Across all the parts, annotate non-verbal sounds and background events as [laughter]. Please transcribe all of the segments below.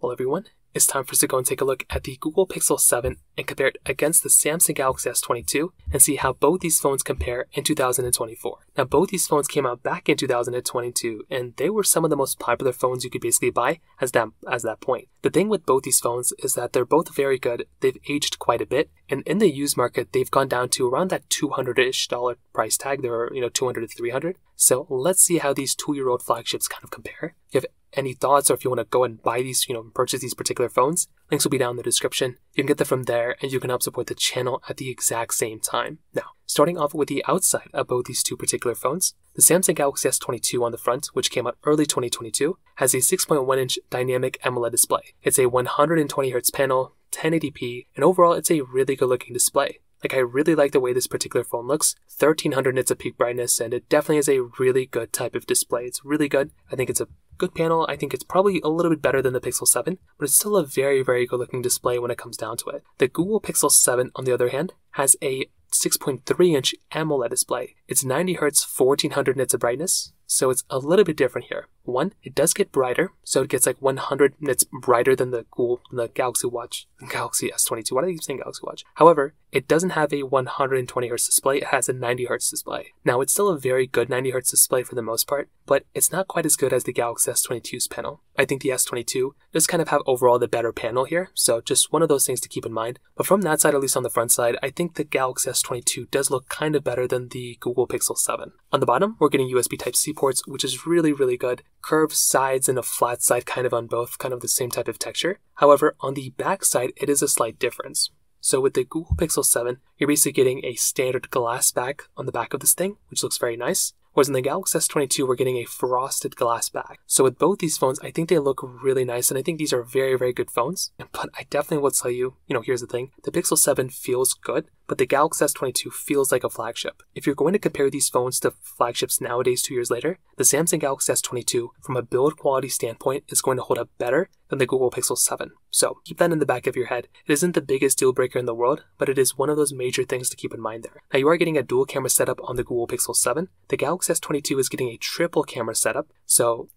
Well, everyone, it's time for us to go and take a look at the Google Pixel 7 and compare it against the Samsung Galaxy S22 and see how both these phones compare in 2024. Now, both these phones came out back in 2022 and they were some of the most popular phones you could basically buy as that, as that point. The thing with both these phones is that they're both very good, they've aged quite a bit, and in the used market, they've gone down to around that 200-ish dollar price tag. They're, you know, 200 to 300. So let's see how these two-year-old flagships kind of compare. If you have any thoughts or if you want to go and buy these, you know, purchase these particular phones, links will be down in the description. You can get them from there and you can help support the channel at the exact same time. Now, starting off with the outside of both these two particular phones, the Samsung Galaxy S22 on the front, which came out early 2022, has a 6.1 inch dynamic AMOLED display. It's a 120Hz panel, 1080p, and overall it's a really good looking display. Like I really like the way this particular phone looks. 1300 nits of peak brightness and it definitely is a really good type of display. It's really good. I think it's a good panel. I think it's probably a little bit better than the Pixel 7, but it's still a very, very good looking display when it comes down to it. The Google Pixel 7, on the other hand, has a 6.3 inch AMOLED display. It's 90 Hz, 1400 nits of brightness, so it's a little bit different here. One, it does get brighter, so it gets like 100 nits brighter than the Google, the Galaxy Watch, Galaxy S22. Why do I keep saying Galaxy Watch? However, it doesn't have a 120 Hz display, it has a 90 Hz display. Now, it's still a very good 90 Hz display for the most part, but it's not quite as good as the Galaxy S22's panel. I think the S22 does kind of have overall the better panel here, so just one of those things to keep in mind. But from that side, at least on the front side, I think the Galaxy S22 does look kind of better than the Google Pixel 7. On the bottom, we're getting USB Type-C ports, which is really, really good. Curved sides and a flat side kind of on both, kind of the same type of texture. However, on the back side, it is a slight difference. So with the Google Pixel 7, you're basically getting a standard glass back on the back of this thing, which looks very nice. Whereas in the Galaxy S22, we're getting a frosted glass back. So with both these phones, I think they look really nice, and I think these are very, very good phones. But I definitely will tell you, you know, here's the thing: the Pixel 7 feels good, but the Galaxy S22 feels like a flagship. If you're going to compare these phones to flagships nowadays, two years later, the Samsung Galaxy S22, from a build quality standpoint, is going to hold up better than the Google Pixel 7. So keep that in the back of your head. It isn't the biggest deal breaker in the world, but it is one of those major things to keep in mind there. Now you are getting a dual camera setup on the Google Pixel 7. The Galaxy S22 is getting a triple camera setup. So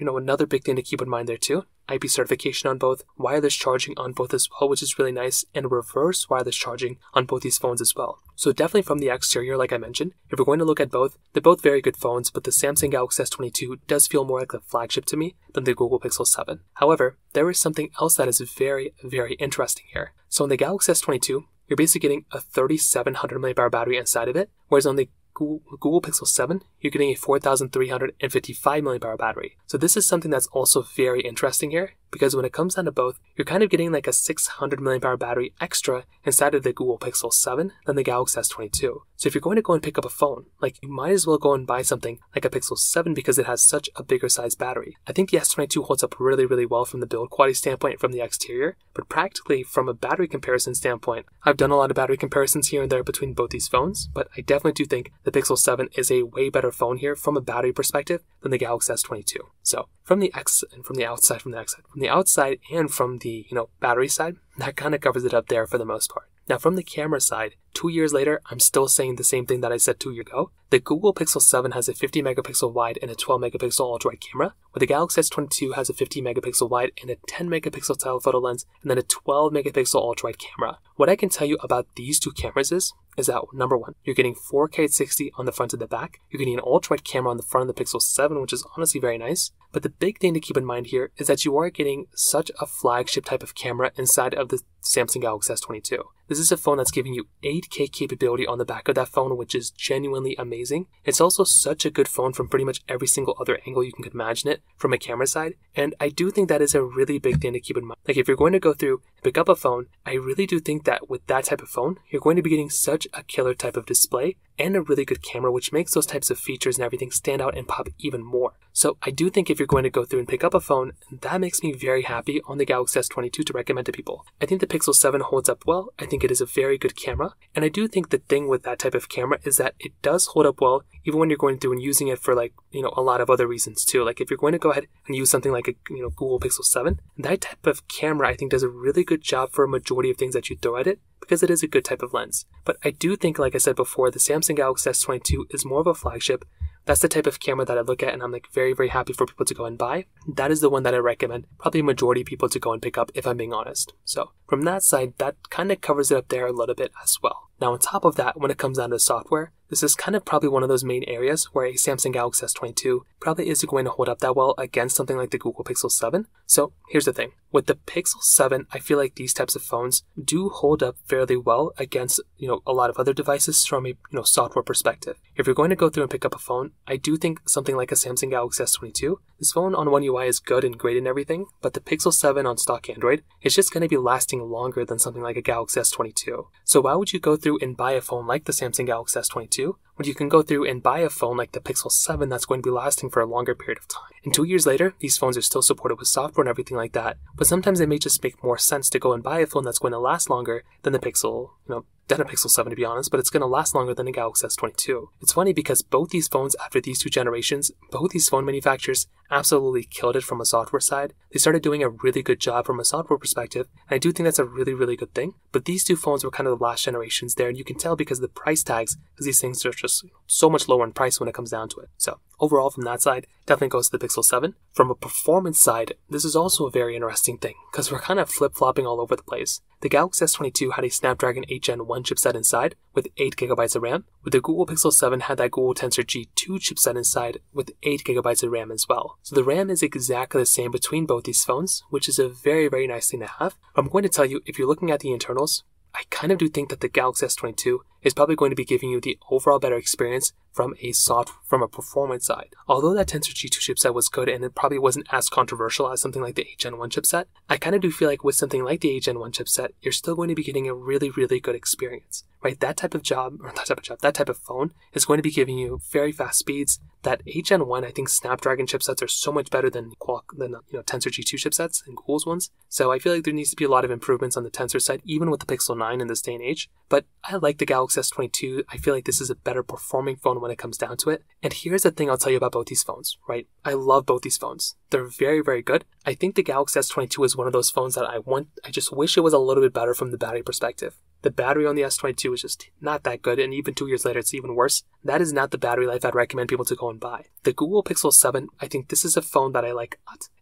you know, another big thing to keep in mind there too. IP certification on both, wireless charging on both as well, which is really nice, and reverse wireless charging on both these phones as well. So definitely from the exterior, like I mentioned, if we're going to look at both, they're both very good phones, but the Samsung Galaxy S22 does feel more like a flagship to me than the Google Pixel 7. However, there is something else that is very, very interesting here. So in the Galaxy S22, you're basically getting a 3700 mAh battery inside of it, whereas on the Google, Pixel 7, you're getting a 4,355 mAh battery. So this is something that's also very interesting here because when it comes down to both, you're kind of getting like a 600 mAh battery extra inside of the Google Pixel 7 than the Galaxy S22. So if you're going to go and pick up a phone, like you might as well go and buy something like a Pixel 7 because it has such a bigger size battery. I think the S22 holds up really, really well from the build quality standpoint from the exterior, but practically from a battery comparison standpoint, I've done a lot of battery comparisons here and there between both these phones, but I definitely do think the Pixel 7 is a way better phone here from a battery perspective than the Galaxy S22. So from the X and from the outside, from the X side, from the outside and from the you know battery side, that kind of covers it up there for the most part. Now from the camera side, two years later, I'm still saying the same thing that I said two years ago. The Google Pixel 7 has a 50 megapixel wide and a 12 megapixel ultra wide camera, where the Galaxy S22 has a 50 megapixel wide and a 10 megapixel telephoto lens, and then a 12 megapixel ultra wide camera. What I can tell you about these two cameras is is that number one, you're getting 4K at 60 on the front and the back. You're getting an ultra wide camera on the front of the Pixel 7, which is honestly very nice. But the big thing to keep in mind here is that you are getting such a flagship type of camera inside of the Samsung Galaxy S22. This is a phone that's giving you 8K capability on the back of that phone, which is genuinely amazing. It's also such a good phone from pretty much every single other angle you can imagine it from a camera side. And I do think that is a really big thing to keep in mind. Like if you're going to go through and pick up a phone, I really do think that with that type of phone, you're going to be getting such a killer type of display and a really good camera, which makes those types of features and everything stand out and pop even more. So I do think if you're going to go through and pick up a phone, that makes me very happy on the Galaxy S22 to recommend to people. I think the Pixel 7 holds up well. I think it is a very good camera. And I do think the thing with that type of camera is that it does hold up well even when you're going through and using it for like, you know, a lot of other reasons too. Like if you're going to go ahead and use something like you know, Google Pixel 7, that type of camera I think does a really good job for a majority of things that you throw at it because it is a good type of lens. But I do think, like I said before, the Samsung Galaxy S22 is more of a flagship That's the type of camera that I look at and I'm like very, very happy for people to go and buy. That is the one that I recommend probably a majority of people to go and pick up if I'm being honest. So from that side, that kind of covers it up there a little bit as well. Now, on top of that, when it comes down to software, this is kind of probably one of those main areas where a Samsung Galaxy S22 probably isn't going to hold up that well against something like the Google Pixel 7. So here's the thing. With the Pixel 7, I feel like these types of phones do hold up fairly well against, you know, a lot of other devices from a, you know, software perspective. If you're going to go through and pick up a phone, I do think something like a Samsung Galaxy S22, this phone on One UI is good and great and everything, but the Pixel 7 on stock Android is just going to be lasting longer than something like a Galaxy S22. So why would you go through and buy a phone like the Samsung Galaxy S22 when you can go through and buy a phone like the Pixel 7 that's going to be lasting for a longer period of time. And two years later, these phones are still supported with software and everything like that, but sometimes it may just make more sense to go and buy a phone that's going to last longer than the Pixel, you know, than a Pixel 7 to be honest, but it's going to last longer than a Galaxy S22. It's funny because both these phones after these two generations, both these phone manufacturers absolutely killed it from a software side. They started doing a really good job from a software perspective, and I do think that's a really, really good thing. But these two phones were kind of the last generations there, and you can tell because of the price tags, because these things are just so much lower in price when it comes down to it. So overall, from that side, definitely goes to the Pixel 7. From a performance side, this is also a very interesting thing, because we're kind of flip-flopping all over the place. The Galaxy S22 had a Snapdragon 8 Gen 1 chipset inside with 8GB of RAM, with the Google Pixel 7 had that Google Tensor G2 chipset inside with 8GB of RAM as well. So the RAM is exactly the same between both these phones, which is a very, very nice thing to have. I'm going to tell you, if you're looking at the internals, I kind of do think that the Galaxy S22 is probably going to be giving you the overall better experience from a soft from a performance side. Although that Tensor G2 chipset was good and it probably wasn't as controversial as something like the 8 Gen 1 chipset, I kind of do feel like with something like the 8 Gen 1 chipset, you're still going to be getting a really, really good experience. Right? That type of job or that type of job, that type of phone is going to be giving you very fast speeds. That 8 Gen 1, I think Snapdragon chipsets are so much better than Qual- than you know Tensor G2 chipsets and Google's ones. So I feel like there needs to be a lot of improvements on the Tensor side, even with the Pixel 9 in this day and age. But I like the Galaxy S22. I feel like this is a better performing phone when it comes down to it. And here's the thing I'll tell you about both these phones, right? I love both these phones. They're very, very good. I think the Galaxy S22 is one of those phones that I want, I just wish it was a little bit better from the battery perspective. The battery on the S22 is just not that good, and even two years later, it's even worse. That is not the battery life I'd recommend people to go and buy. The Google Pixel 7, I think this is a phone that I like.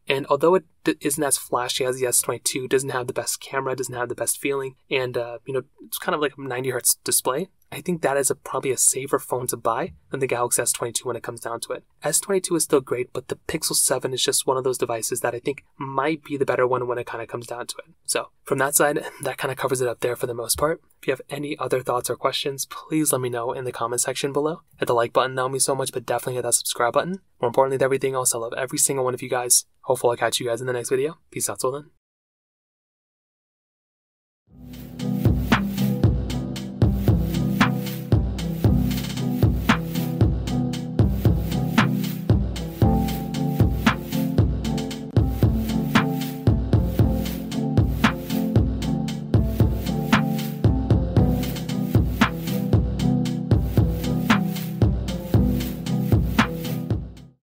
And although it isn't as flashy as the S22, doesn't have the best camera, doesn't have the best feeling, and uh, you know, it's kind of like a 90 hertz display. I think that is a, probably a safer phone to buy than the Galaxy S22 when it comes down to it. S22 is still great, but the Pixel 7 is just one of those devices that I think might be the better one when it kind of comes down to it. So, from that side, [laughs] that kind of covers it up there for the most part. If you have any other thoughts or questions, please let me know in the comment section below. Hit the like button, would mean so much, but definitely hit that subscribe button. More importantly than everything else, I love every single one of you guys. Hopefully I'll catch you guys in the next video. Peace out till then.